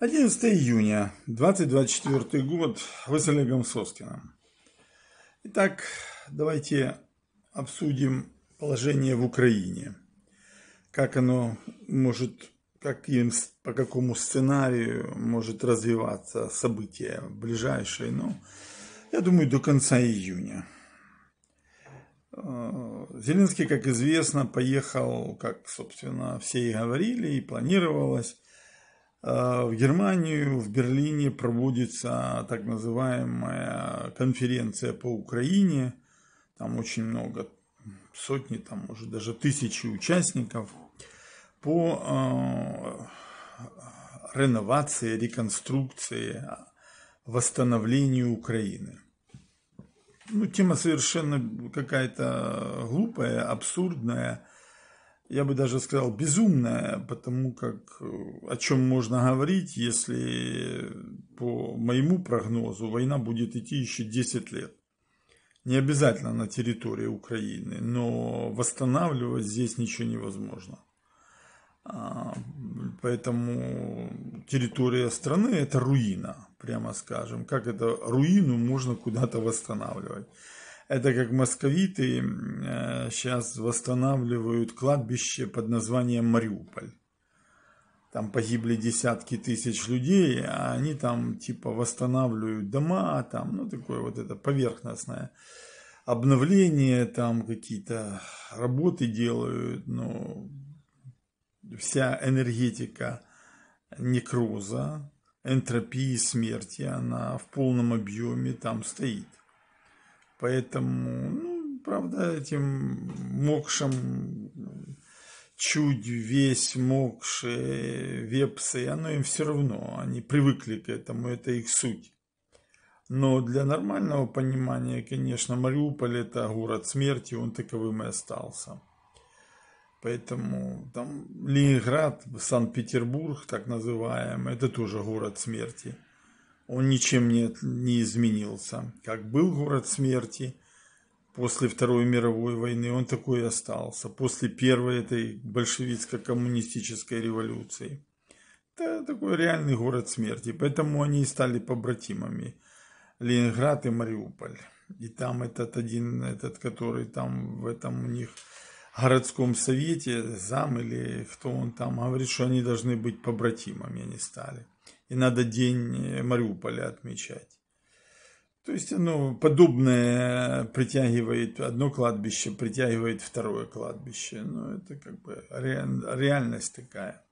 11 июня 2024 год. Вы с Олегом Соскиным. Итак, давайте обсудим положение в Украине. Как оно может, как им, по какому сценарию может развиваться событие в ближайшие, ну, я думаю, до конца июня. Э, Зеленский, как известно, поехал, как, собственно, все и говорили, и планировалось, в Германию, в Берлине проводится так называемая конференция по Украине. Там очень много, сотни, там может даже тысячи участников по э, реновации, реконструкции, восстановлению Украины. Ну, тема совершенно какая-то глупая, абсурдная я бы даже сказал, безумная, потому как э, о чем можно говорить, если по моему прогнозу война будет идти еще 10 лет. Не обязательно на территории Украины, но восстанавливать здесь ничего невозможно. А, поэтому территория страны это руина, прямо скажем. Как это руину можно куда-то восстанавливать? Это как московиты сейчас э, восстанавливают кладбище под названием Мариуполь. Там погибли десятки тысяч людей, а они там типа восстанавливают дома, там, ну такое вот это поверхностное обновление, там какие-то работы делают, но вся энергетика некроза, энтропии смерти, она в полном объеме там стоит. Поэтому, ну, правда, этим мокшим чуть весь мокшие вепсы, оно им все равно, они привыкли к этому, это их суть. Но для нормального понимания, конечно, Мариуполь это город смерти, он таковым и остался. Поэтому там Ленинград, Санкт-Петербург, так называемый, это тоже город смерти он ничем не, не изменился. Как был город смерти после Второй мировой войны, он такой и остался. После первой этой большевистско-коммунистической революции. Это такой реальный город смерти. Поэтому они и стали побратимами. Ленинград и Мариуполь. И там этот один, этот, который там в этом у них городском совете, зам или кто он там, говорит, что они должны быть побратимами, они стали и надо день Мариуполя отмечать. То есть оно подобное притягивает одно кладбище, притягивает второе кладбище. Ну, это как бы реальность такая.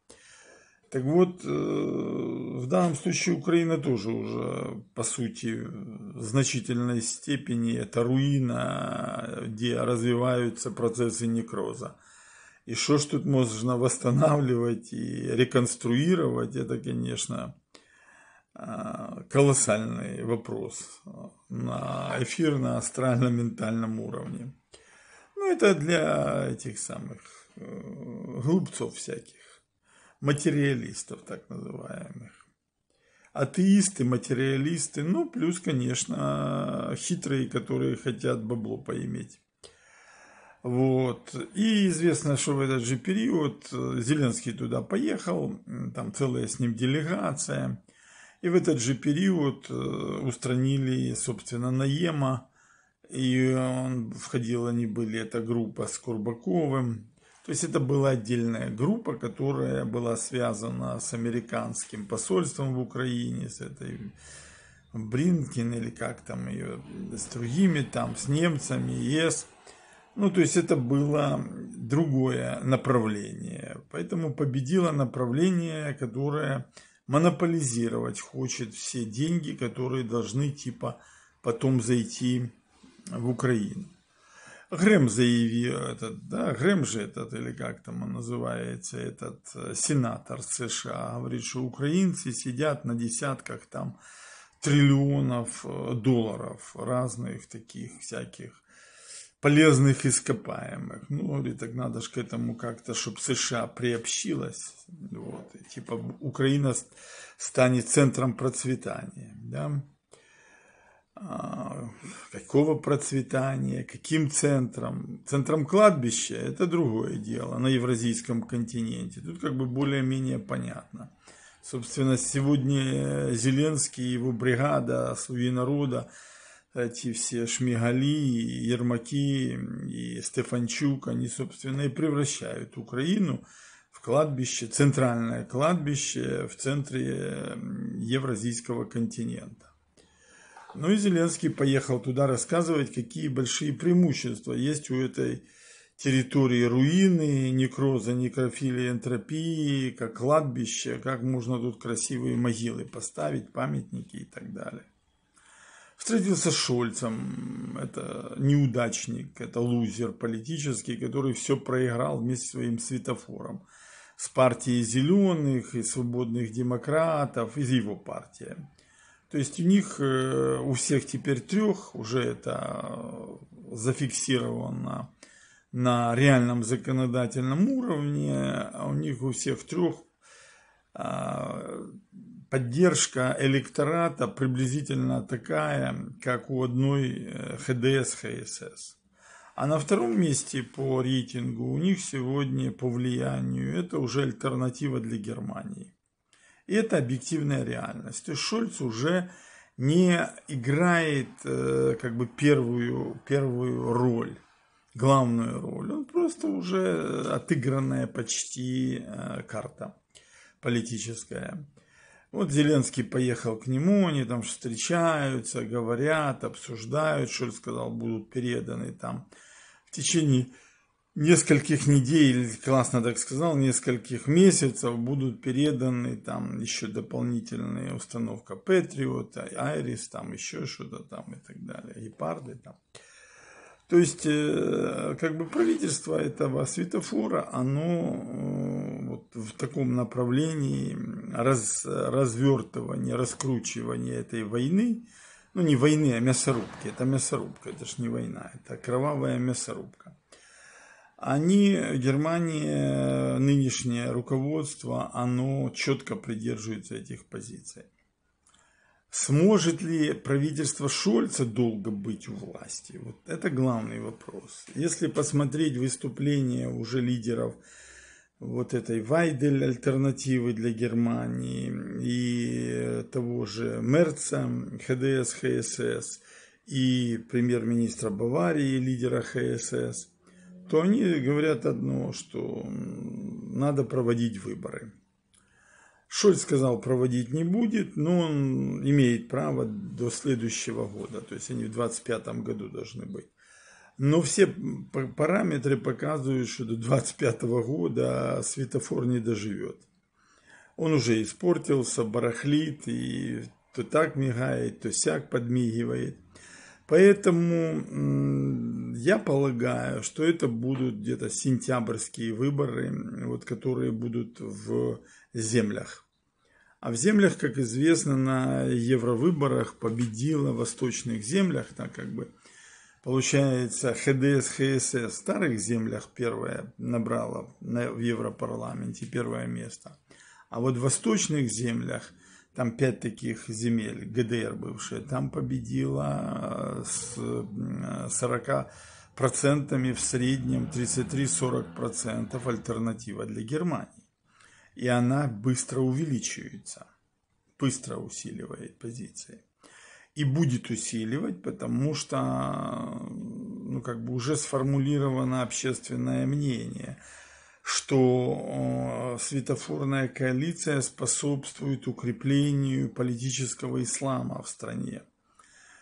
Так вот, э, в данном случае Украина тоже уже, по сути, в значительной степени это руина, где развиваются процессы некроза. И что ж тут можно восстанавливать и реконструировать, это, конечно, колоссальный вопрос на эфирно-астрально-ментальном уровне. Ну, это для этих самых э, глупцов всяких, материалистов так называемых. Атеисты, материалисты, ну, плюс, конечно, хитрые, которые хотят бабло поиметь. Вот. И известно, что в этот же период Зеленский туда поехал, там целая с ним делегация. И в этот же период э, устранили, собственно, Наема, и он входил, они были, эта группа с Курбаковым. То есть это была отдельная группа, которая была связана с американским посольством в Украине, с этой Бринкин или как там ее, с другими там, с немцами, ЕС. Ну, то есть это было другое направление. Поэтому победило направление, которое монополизировать хочет все деньги, которые должны типа потом зайти в Украину. Грэм заявил, этот, да, Грэм же этот, или как там он называется, этот э, сенатор США, говорит, что украинцы сидят на десятках там триллионов э, долларов разных таких всяких полезных ископаемых. Ну, говорит, так надо же к этому как-то, чтобы США приобщилась. Вот, и, типа Украина станет центром процветания. Да? А, какого процветания, каким центром? Центром кладбища – это другое дело на евразийском континенте. Тут как бы более-менее понятно. Собственно, сегодня Зеленский и его бригада «Слуги народа», эти все Шмигали, Ермаки и Стефанчук, они, собственно, и превращают Украину в кладбище, центральное кладбище в центре Евразийского континента. Ну и Зеленский поехал туда рассказывать, какие большие преимущества есть у этой территории руины, некроза, некрофилии, энтропии, как кладбище, как можно тут красивые могилы поставить, памятники и так далее. Встретился с Шольцем, это неудачник, это лузер политический, который все проиграл вместе с своим светофором с партией зеленых и свободных демократов, из его партии. То есть у них, э, у всех теперь трех, уже это зафиксировано на реальном законодательном уровне, а у них у всех трех а, поддержка электората приблизительно такая, как у одной ХДС, э, ХСС. А на втором месте по рейтингу у них сегодня по влиянию это уже альтернатива для Германии. И это объективная реальность. То есть Шольц уже не играет э, как бы первую, первую роль главную роль. Он просто уже отыгранная почти э, карта политическая. Вот Зеленский поехал к нему, они там встречаются, говорят, обсуждают. Шольц сказал, будут переданы там в течение нескольких недель, классно так сказал, нескольких месяцев будут переданы там еще дополнительные установка Патриот, Айрис, там еще что-то там и так далее, Гепарды там. То есть, э, как бы правительство этого светофора, оно э, вот в таком направлении раз, развертывания, раскручивания этой войны, ну не войны, а мясорубки, это мясорубка, это ж не война, это кровавая мясорубка. Они, Германия, нынешнее руководство, оно четко придерживается этих позиций. Сможет ли правительство Шольца долго быть у власти? Вот это главный вопрос. Если посмотреть выступления уже лидеров вот этой Вайдель альтернативы для Германии и того же Мерца, ХДС, ХСС и премьер-министра Баварии, лидера ХСС, то они говорят одно, что надо проводить выборы. Шольц сказал, проводить не будет, но он имеет право до следующего года, то есть они в 2025 году должны быть. Но все параметры показывают, что до 2025 года светофор не доживет. Он уже испортился, барахлит, и то так мигает, то сяк подмигивает. Поэтому я полагаю, что это будут где-то сентябрьские выборы, вот, которые будут в землях. А в землях, как известно, на евровыборах победила в восточных землях, так как бы получается ХДС, ХСС в старых землях первое набрала в Европарламенте первое место. А вот в восточных землях – там пять таких земель, ГДР бывшая, там победила с 40 процентами в среднем 33-40% альтернатива для Германии. И она быстро увеличивается, быстро усиливает позиции. И будет усиливать, потому что ну, как бы уже сформулировано общественное мнение – что э, светофорная коалиция способствует укреплению политического ислама в стране,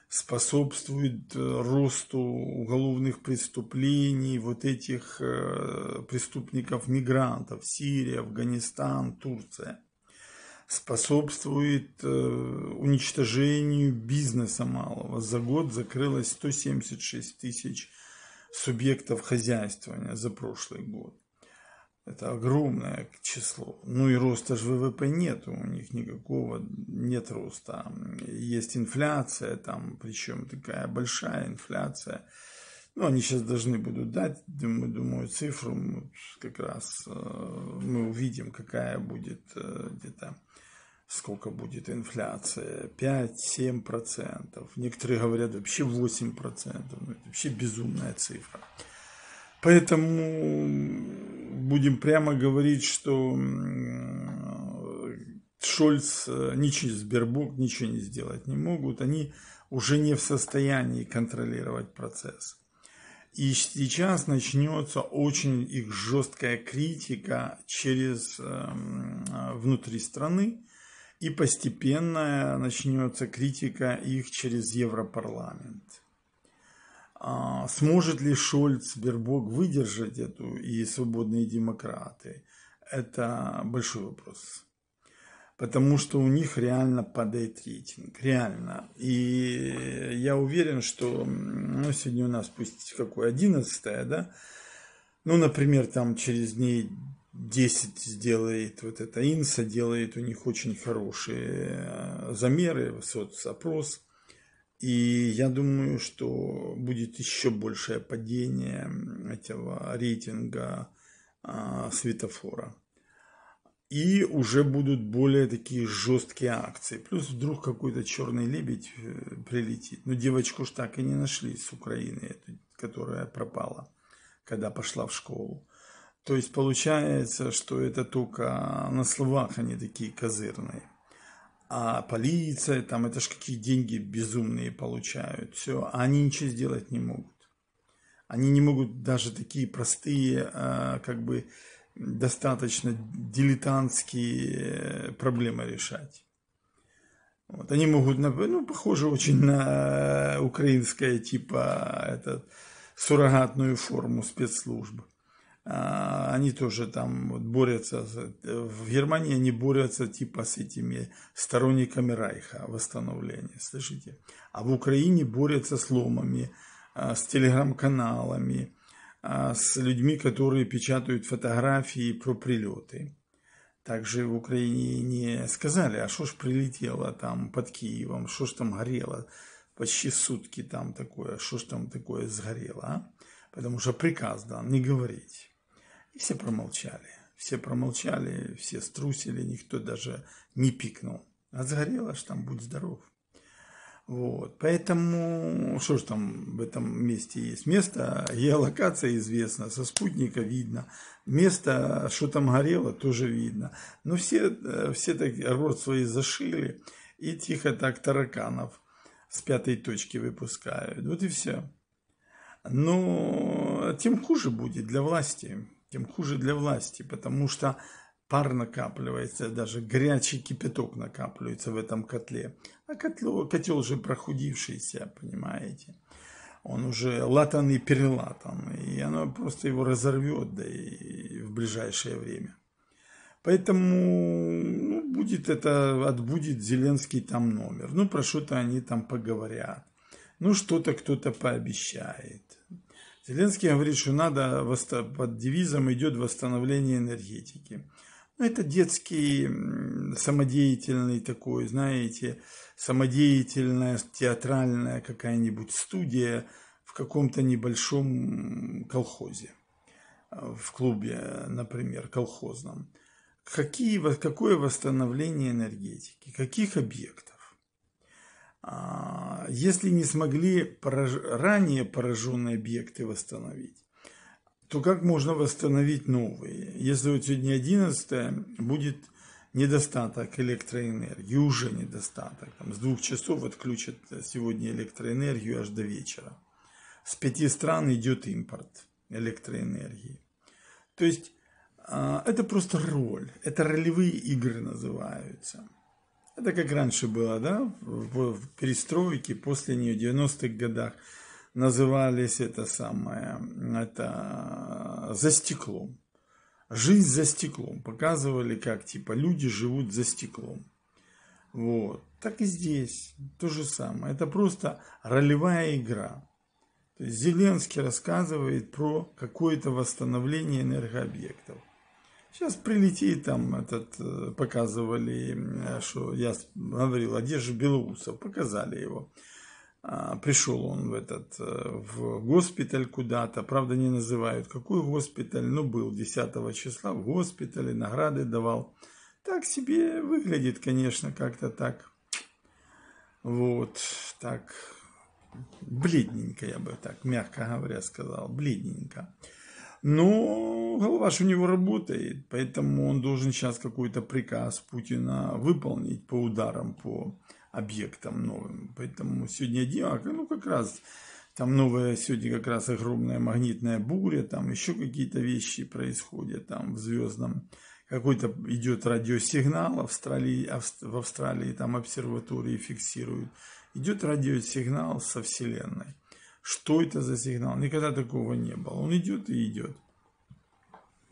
способствует э, росту уголовных преступлений вот этих э, преступников-мигрантов, Сирия, Афганистан, Турция, способствует уничтожению бизнеса малого. За год закрылось 176 тысяч субъектов хозяйствования за прошлый год. Это огромное число. Ну и роста же ВВП нет, у них никакого нет роста. Есть инфляция там, причем такая большая инфляция. Ну, они сейчас должны будут дать, думаю, думаю цифру, как раз э, мы увидим, какая будет э, где-то, сколько будет инфляция, 5-7%. Некоторые говорят вообще 8%, ну, это вообще безумная цифра. Поэтому будем прямо говорить, что Шольц, э, ничего, Сбербок ничего не сделать не могут. Они уже не в состоянии контролировать процесс. И сейчас начнется очень их жесткая критика через э, внутри страны, и постепенно начнется критика их через Европарламент. А, сможет ли Шольц, Бербок выдержать эту и свободные демократы? Это большой вопрос. Потому что у них реально падает рейтинг. Реально. И я уверен, что ну, сегодня у нас пусть какой, 11 да? Ну, например, там через дней 10 сделает вот это Инса, делает у них очень хорошие э, замеры, соцопрос. И я думаю, что будет еще большее падение этого рейтинга а, светофора. И уже будут более такие жесткие акции. Плюс вдруг какой-то черный лебедь э, прилетит. Но девочку ж так и не нашли с Украины, которая пропала, когда пошла в школу. То есть получается, что это только на словах они такие козырные. А полиция, там это ж какие деньги безумные получают, все, а они ничего сделать не могут. Они не могут даже такие простые, а, как бы достаточно дилетантские проблемы решать. Вот. Они могут, ну, похоже очень на украинское типа этот, суррогатную форму спецслужб. А, они тоже там борются, в Германии они борются типа с этими сторонниками Райха восстановления, слышите? А в Украине борются с ломами, а, с телеграм-каналами, а, с людьми, которые печатают фотографии про прилеты. Также в Украине не сказали, а что ж прилетело там под Киевом, что ж там горело, почти сутки там такое, что ж там такое сгорело, а? Потому что приказ дан не говорить. И все промолчали. Все промолчали, все струсили, никто даже не пикнул. А сгорело ж там, будь здоров. Вот. Поэтому, что ж там в этом месте есть? Место, геолокация известна, со спутника видно. Место, что там горело, тоже видно. Но все, все так рот свои зашили и тихо так тараканов с пятой точки выпускают. Вот и все. Но тем хуже будет для власти тем хуже для власти, потому что пар накапливается, даже горячий кипяток накапливается в этом котле. А котло, котел уже прохудившийся, понимаете. Он уже латанный, перелатанный, и оно просто его разорвет да и в ближайшее время. Поэтому ну, будет это, отбудет Зеленский там номер. Ну, про что-то они там поговорят. Ну, что-то кто-то пообещает. Зеленский говорит, что надо под девизом идет восстановление энергетики. Ну, это детский, самодеятельный такой, знаете, самодеятельная театральная какая-нибудь студия в каком-то небольшом колхозе, в клубе, например, колхозном. Какие, какое восстановление энергетики, каких объектов? А, если не смогли пораж... ранее пораженные объекты восстановить, то как можно восстановить новые? Если вот сегодня 11 будет недостаток электроэнергии, уже недостаток. Там, с двух часов отключат сегодня электроэнергию аж до вечера. С пяти стран идет импорт электроэнергии. То есть а, это просто роль, это ролевые игры называются. Это как раньше было, да, в перестройке, после нее, в 90-х годах назывались это самое, это за стеклом. Жизнь за стеклом. Показывали, как типа люди живут за стеклом. Вот. Так и здесь то же самое. Это просто ролевая игра. Зеленский рассказывает про какое-то восстановление энергообъектов. Сейчас прилетит там этот, э, показывали, э, что я говорил, одежду Белоусов, показали его. А, пришел он в этот, э, в госпиталь куда-то, правда не называют, какой госпиталь, но был 10 числа в госпитале, награды давал. Так себе выглядит, конечно, как-то так, вот, так, бледненько, я бы так, мягко говоря, сказал, бледненько. Но голова у него работает, поэтому он должен сейчас какой-то приказ Путина выполнить по ударам по объектам новым. Поэтому сегодня дело, ну как раз там новая сегодня как раз огромная магнитная буря, там еще какие-то вещи происходят там в звездном. Какой-то идет радиосигнал Австралии, в Австралии там обсерватории фиксируют. Идет радиосигнал со Вселенной. Что это за сигнал? Никогда такого не было. Он идет и идет.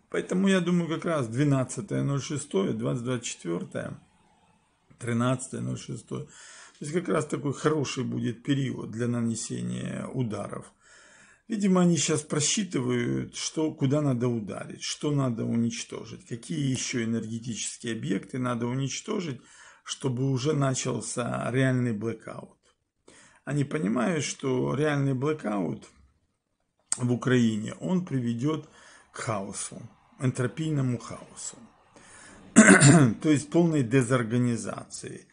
Поэтому я думаю, как раз 12.06, 2024, 13.06. То есть как раз такой хороший будет период для нанесения ударов. Видимо, они сейчас просчитывают, что, куда надо ударить, что надо уничтожить, какие еще энергетические объекты надо уничтожить, чтобы уже начался реальный блэкаут они понимают, что реальный блэкаут в Украине, он приведет к хаосу, энтропийному хаосу. То есть полной дезорганизации.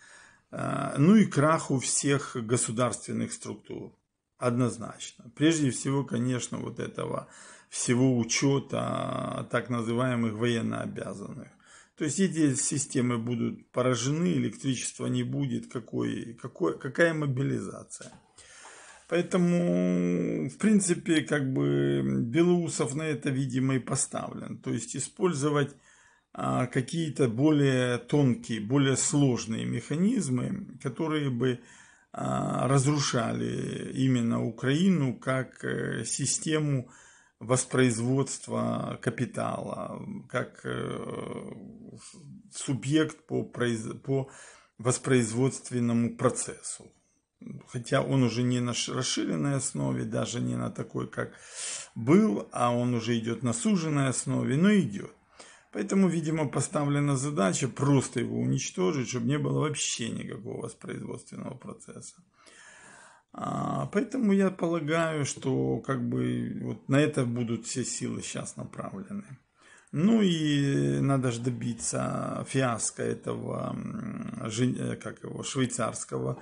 А, ну и краху всех государственных структур. Однозначно. Прежде всего, конечно, вот этого всего учета так называемых военнообязанных. То есть эти системы будут поражены, электричества не будет, какой, какой, какая мобилизация. Поэтому, в принципе, как бы Белоусов на это, видимо, и поставлен. То есть использовать а, какие-то более тонкие, более сложные механизмы, которые бы а, разрушали именно Украину как э, систему воспроизводства капитала, как э, субъект по, произ... по воспроизводственному процессу. Хотя он уже не на расширенной основе, даже не на такой, как был, а он уже идет на суженной основе, но идет. Поэтому, видимо, поставлена задача просто его уничтожить, чтобы не было вообще никакого воспроизводственного процесса. А, поэтому я полагаю, что как бы вот на это будут все силы сейчас направлены. Ну и надо же добиться фиаско этого э, как его, швейцарского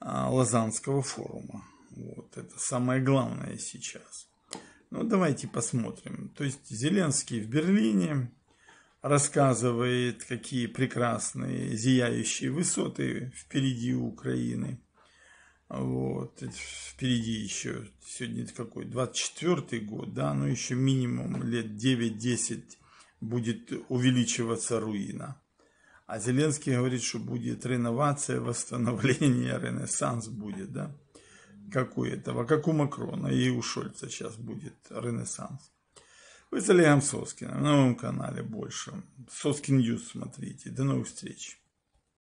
а, Лозанского форума. Вот это самое главное сейчас. Ну давайте посмотрим. То есть Зеленский в Берлине рассказывает, какие прекрасные зияющие высоты впереди Украины – вот, впереди еще, сегодня какой, 24 год, да, ну еще минимум лет 9-10 будет увеличиваться руина. А Зеленский говорит, что будет реновация, восстановление, ренессанс будет, да. Как этого, как у Макрона и у Шольца сейчас будет ренессанс. Вы с Олегом Соскиным на моем канале больше. Соскин News смотрите. До новых встреч.